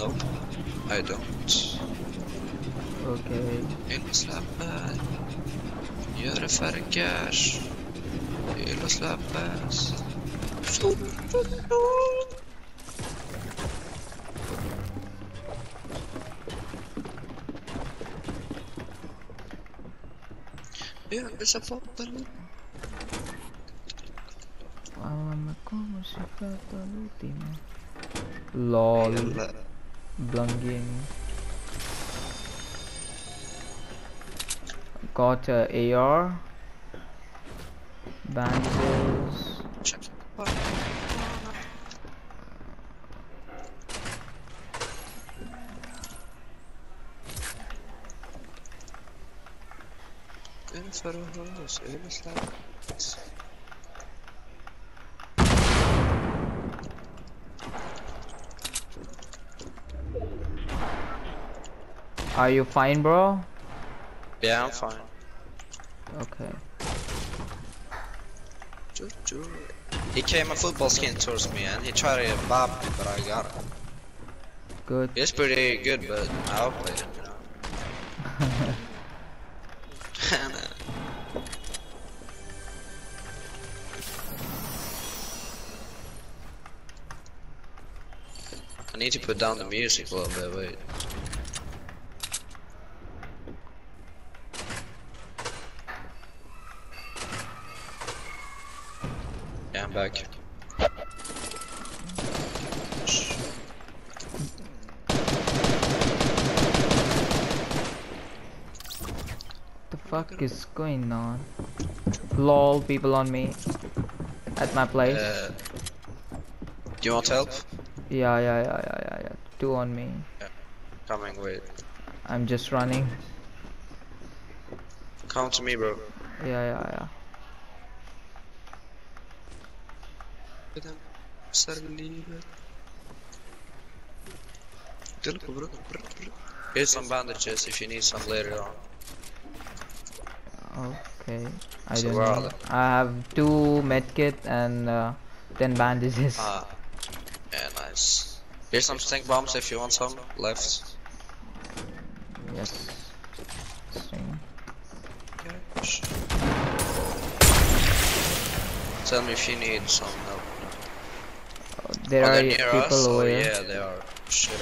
Nope, I don't. Okej. Gillar släppar. Gör färger. Gillar släppas. Jag vill se fotbollen. Háblame como si fuera la última. LOL. Blunging. Got uh, a AR. Bandages. Höra oss? Are you fine, bro? Yeah, I'm fine. Okay. He came a football skin towards me and he tried to bob me, but I got him. Good. It's pretty good, but I outplayed him, you know. I need to put down the music a little bit, wait. I'm back. the fuck is going on? LOL, people on me. At my place. Uh, do you want help? Yeah, yeah, yeah, yeah, yeah, yeah. Two on me. Coming, wait. I'm just running. Come to me, bro. Yeah, yeah, yeah. Here's some bandages if you need some later on. Okay. I So don't know. I have two medkit and uh, ten bandages. Ah, yeah, nice. Here's some stink bombs if you want some left. Yes. String. Tell me if you need some help. There are are they near people us? over oh, here. yeah, they are. Shit.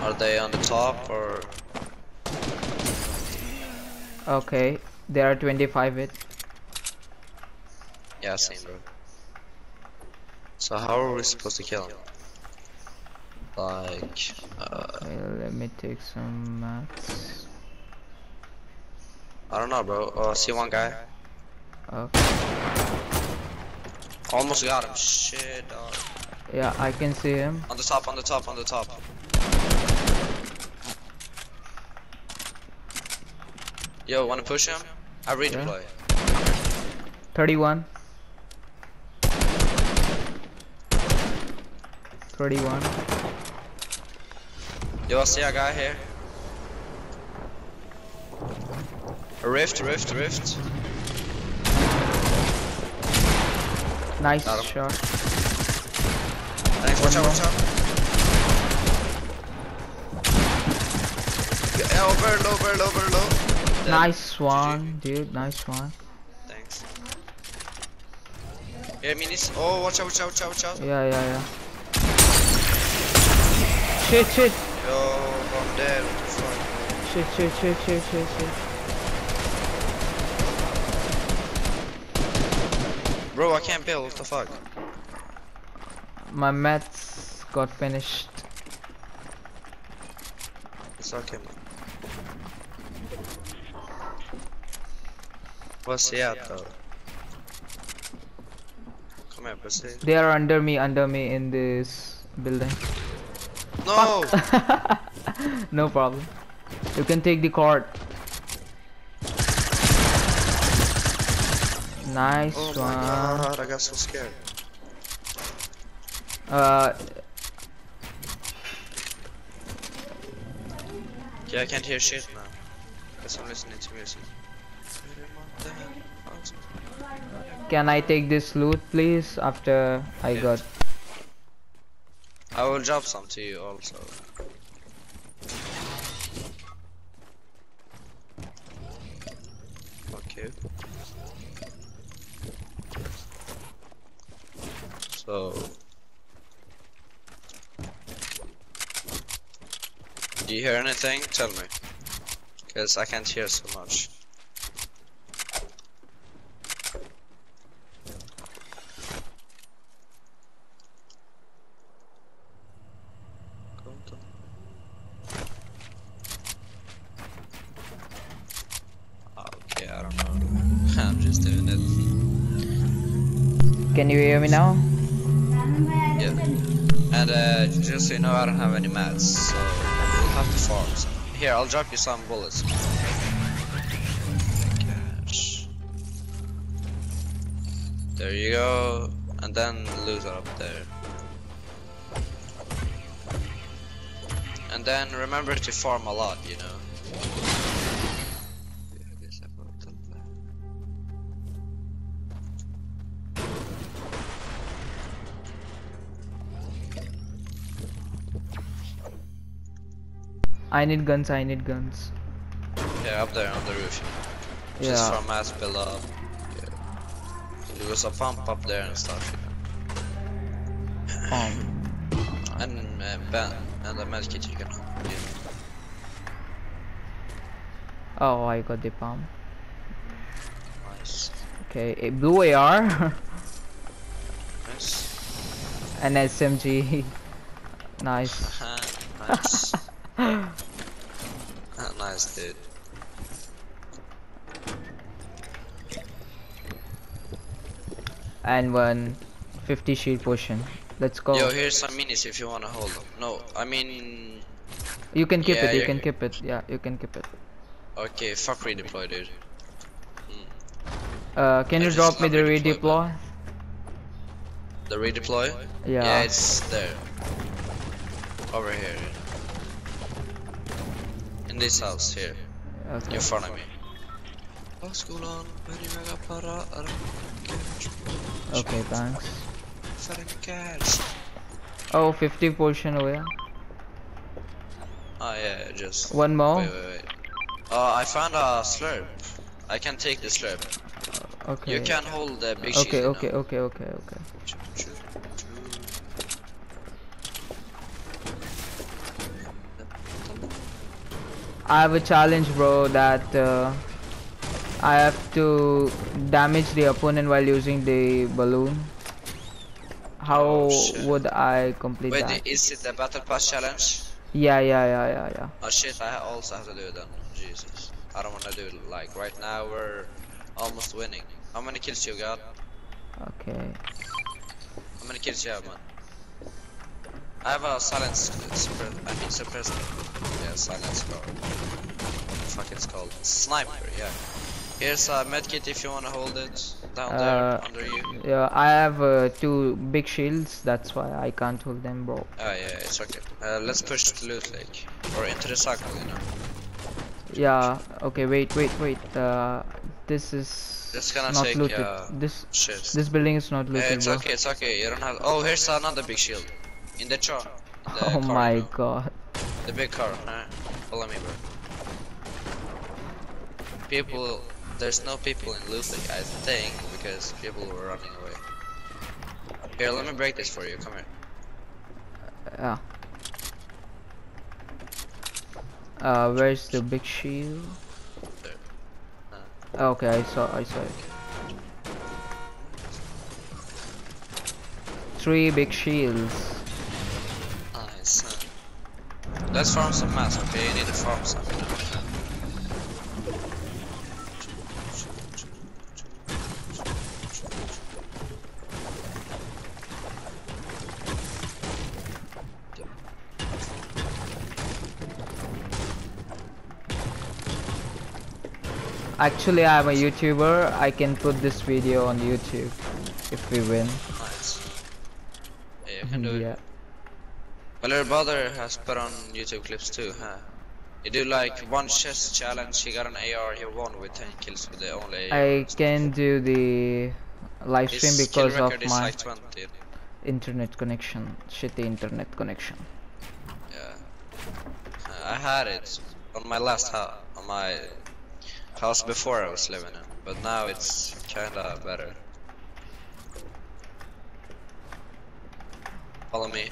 Are they on the top or? Okay. There are 25 it. Yeah, same, bro. So how are we supposed to kill him? Like, uh, Okay, let me take some mats. I don't know, bro. Oh, I see one guy. Okay. Almost got him. Shit, dog. Yeah, I can see him. On the top, on the top, on the top. Yo, wanna push him? I redeploy. 31. 31. Yo, I see a guy here. A rift, rift, rift. Nice Got him. shot. Thanks, watch out, watch out. Yeah, over, low, over, low, over, low. Nice one, dude. Nice one. Thanks. Yeah, minis. Oh, watch out, watch out, watch out, watch out. Yeah, yeah, yeah. Shit, shit. Yo, I'm dead. What the fuck? Shit, shit, shit, shit, shit, shit. Bro, I can't build. What the fuck? My mats got finished. It's okay. What's he at though? Come here, pussy. They are under me, under me in this building. No! no problem. You can take the card. Nice Oh my one. god, I got so scared. Uh, Yeah, I can't hear shit now. Guess I'm listening to music. can I take this loot, please? After I Yeah. got. I will drop some to you also. Okay. So. Do you hear anything? Tell me. Because I can't hear so much. Okay, I don't know. I'm just doing it. Can you hear me now? And uh, just so you know, I don't have any mats, so we'll have to farm. Here, I'll drop you some bullets. There you go. And then loot up there. And then remember to farm a lot, you know. I need guns, I need guns. Yeah, up there on the roof. Just Yeah. from mass up. Yeah. There was a pump up there and stuff. Um, And uh, Ben and the medkit you can. Yeah. oh, I got the pump. Nice. Okay, a blue AR Nice. An SMG. nice. nice. Nice, dude. and one 50 shield potion. Let's go. Yo, here's some minis if you wanna hold them. No, I mean, you can keep Yeah, it. You can keep it. Yeah, you can keep it. okay, fuck redeploy, dude. Uh, can I you drop me the redeploy, redeploy? The redeploy? Yeah. Yeah, it's there. Over here. In this house here, okay. in front of me. Skolan, börja para Okay, thanks. Förenkels. Oh, 50 potion away. Ah yeah, just One more. wait, wait, wait. Uh, I found a slurp. I can take the slurp. Okay. You can hold the big Okay, shield. okay, okay, okay, okay. I have a challenge, bro, that uh, I have to damage the opponent while using the balloon. How Oh, would I complete Wait, that? is it the battle pass challenge? Yeah, yeah, yeah, yeah, yeah. Oh shit, I also have to do it then. Jesus. I don't wanna do it like right now we're almost winning. How many kills you got? Okay. How many kills you have man? I have a silence super I mean suppressor. Yeah, silence car. Fuck it's called. Sniper, yeah. Here's a medkit if you wanna hold it. Down Uh, there under you. Yeah, I have uh, two big shields. That's why I can't hold them, bro. Oh yeah, it's okay. Uh, let's push to loot lake. Or into the circle, you know. Yeah. Okay. Wait, wait, wait. Uh, this is not take, looted. uh, this Shit. this building is not Uh, looted, it's bro. okay, it's okay. You don't have. Oh, here's another big shield. In the char. The Oh my god. The big car. Uh, follow me, bro. People. There's no people in Loot I think, because people were running away. Here, let me break this for you. Come here. Yeah. Uh, where's the big shield? There. Okay, I saw. I saw it. Three big shields. Nice. Let's farm some mass, okay? You need to farm some. Actually, I'm a YouTuber. I can put this video on YouTube if we win. Nice. Yeah, you can do it. Well, your brother has put on YouTube clips too, huh? You do like one chest challenge, he got an AR, he won with 10 kills with the only AR. I can do the live stream His because of my like 20. internet connection. Shitty internet connection. Yeah. I had it on my last house, on my house before I was living in, but now it's kinda better. Follow me.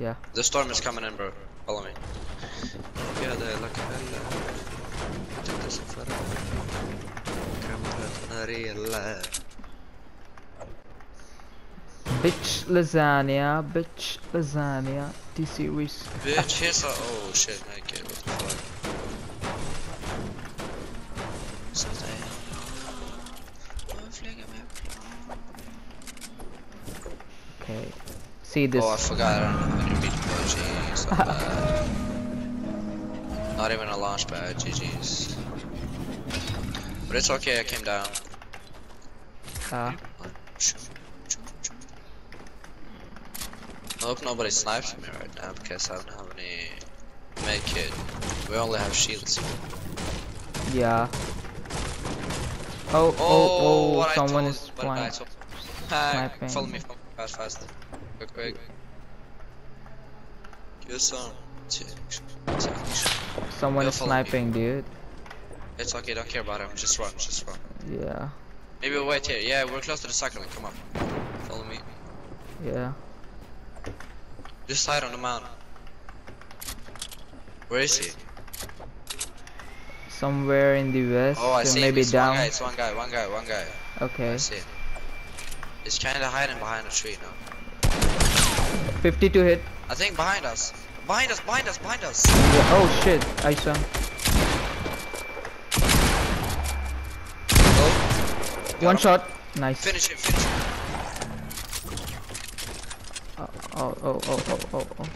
Yeah. The storm is coming in, bro. Follow me. Ja, det är la cabella. Titta så för Camerata Bitch lasagna, bitch lasagna. T series. Bitch, here's a. Oh shit, naked. What the fuck? Something. Flyga med plan. Okay. See this. Oh, I forgot I don't have any beat Jeez, so. Not even a launch pad, GG's. But it's okay, I came down. Ah. I hope nobody snipes me right now because I don't have any med kit. We only have shields. yeah. Oh, oh, oh, I someone is what did I flying. told- Sniping. Follow me, follow me, fast, fast. Get some. Someone is sniping, dude. It's okay, don't care about him. Just run, just run. Yeah, Maybe we'll wait here. Yeah, we're close to the cycling. Come on. Follow me. yeah. Just hide on the mountain. Where is he? Somewhere in the west, Oh, I uh, see. him. maybe It's down. One guy, it's one guy, one guy, one guy. Okay. I see him. He's kinda hiding behind a tree now. 52 hit. I think behind us. Behind us, behind us, behind us. Yeah. Oh shit, I saw. Oh, One shot. Nice. finish him, finish him. Oh, oh, oh, oh, oh, oh, oh.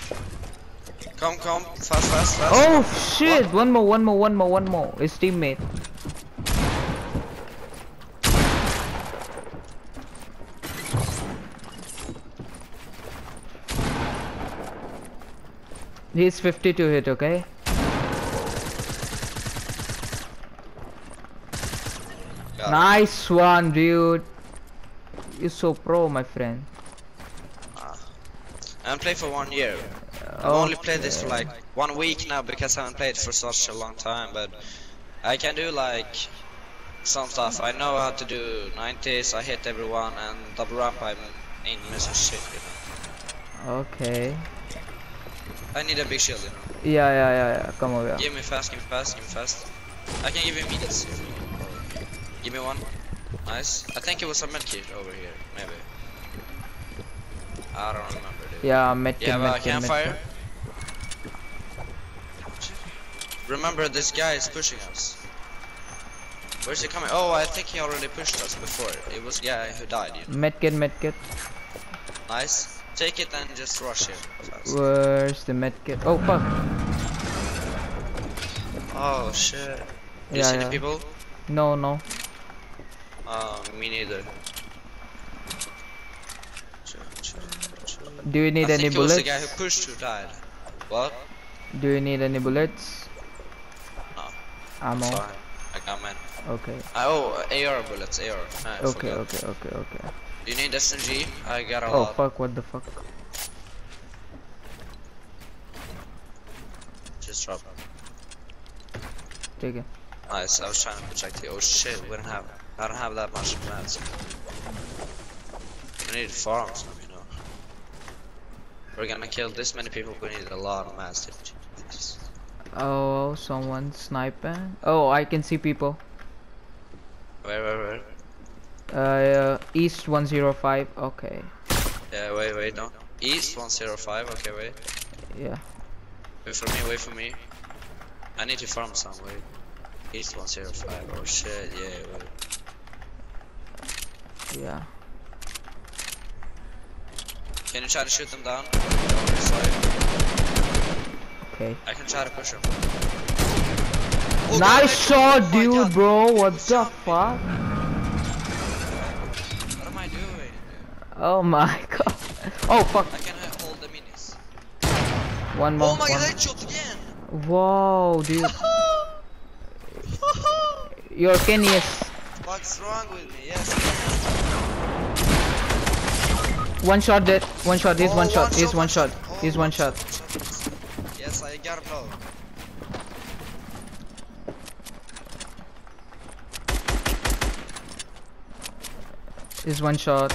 Come, come, fast, fast, fast. Oh shit! One more, one more, one more, one more. His teammate. He's 52 hit, okay? Got. Nice one, dude. You're so pro, my friend. Ah. I haven't played for one year. I've Oh, only played this for like one week now because I haven't played for such a long time, but I can do like some stuff. I know how to do 90s, I hit everyone, and double ramp I'm in missing shit, you know. Okay. I need a big shield. Yeah, yeah, yeah, yeah. Come over. Give me fast, give me fast, give me fast. I can give you medias. if you want. Give me one. Nice. I think it was a medkit over here, maybe. I don't remember, dude. Yeah, medkit, Yeah, medkit, campfire. medkit. Remember, this guy is pushing us. Where's he coming? Oh, I think he already pushed us before. It was guy who died. You know? Medkit, medkit. Nice. Take it and just rush him. fast. Where's the medkit? Oh fuck. Oh shit. You Yeah, see yeah. the people? No, no. Oh, me neither. Do you need I any was the bullets? guy who pushed who died. What? Do you need any bullets? No. Ammo. Fine. I got mine. Okay. Oh, AR bullets, AR. I Okay, forgot. okay, okay, okay. Do you need SMG? I got a Oh lot. fuck, what the fuck? Just drop. Take it. Nice, I was trying to protect you. Oh shit, we don't have I don't have that much mats. We need farms you know. We're gonna kill this many people, we need a lot of mats. dude. Oh, someone sniping. Oh, I can see people. Wait, wait, wait. Uh, east 105. Okay. Yeah, wait, wait, no. East 105, okay, wait. Yeah. Wait for me, wait for me. I need to farm some, wait. East 105, oh shit, yeah, wait. Yeah. Can you try to shoot them down? Okay. I can try to push them. nice shot, dude, bro. What the fuck? Oh my god. Oh fuck. I can uh, hold the minis. One more. Oh my god, shot again! Whoa, dude. You're Kenius. What's wrong with me? Yes. One shot dead. One shot. He's Oh, one shot. He's one shot. Oh, He's one shot. Yes, I got him low. He's one shot.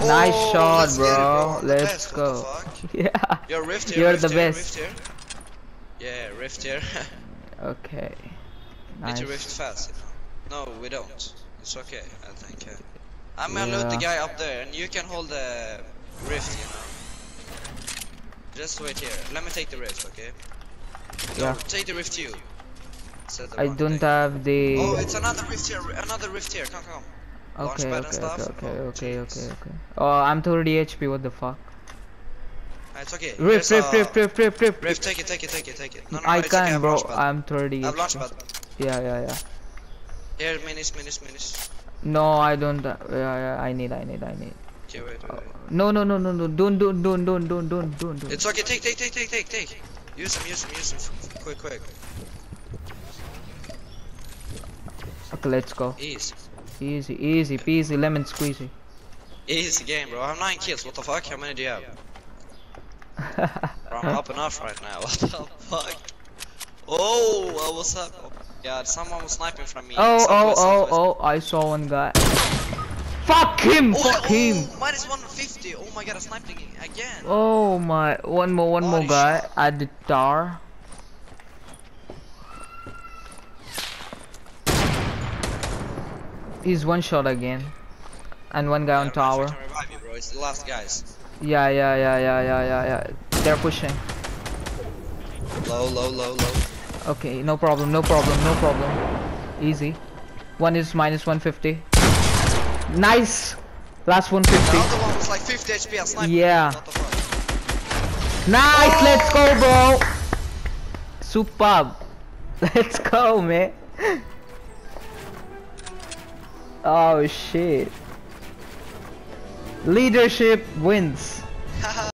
Nice Oh, shot, let's get it, bro. Let's go. Yeah. You're rift here. You're rift the here, best. Rift here. Yeah, rift here. Okay. Need to rift fast. No, we don't. It's okay, I think. Yeah. I'm gonna loot the guy up there, and you can hold the rift. You know. Just wait here. Let me take the rift, okay? No, Yeah. take the rift you. I don't thing. have the. Oh, it's another rift here. Another rift here. Come, come. Okay, okay, stuff. okay, okay, Oh, okay, okay, okay. Oh, I'm 30 HP. What the fuck? Ah, It's okay. Rift, a- rift, rift, rift, rift. Rift, take it, take it, take it, take it. No, no, I it's okay, I can, have bro. I'm 30 I have launch pad. Yeah, yeah, yeah. Here, minis, minis, minis. No, I don't. Uh, yeah, yeah. I need, I need, I need. Okay, wait, wait, wait. No, no, no, no, no. Don't, don't, don't, don't, don't, don't, don't, don't. It's okay, take, take, take, take, take, take. Use them, use them, use them. Quick, quick. Okay, let's go. Easy. Easy, easy, peasy, lemon squeezy. Easy game, bro. I have 9 kills. What the fuck? How many do you have? Bro, I'm up enough right now. What the fuck? Oh, uh, what's up? Oh god, someone was sniping from me. oh, oh, oh, oh! I saw one guy. Fuck him! Oh, Fuck oh, him! minus 150. Oh my god, I sniped again. Oh my! One more, one more guy at the tower. He's one shot again, and one guy on tower. You, bro. It's the last guys. Yeah, yeah, yeah, yeah, yeah, yeah, yeah. They're pushing. Low, low, low, low. Okay, no problem, no problem, no problem. Easy. One is minus 150. Nice! Last The 150. other one was like 50 HP. I sniped. Yeah. The? Nice! Let's go, bro! Superb. Let's go, man. Oh, shit. Leadership wins.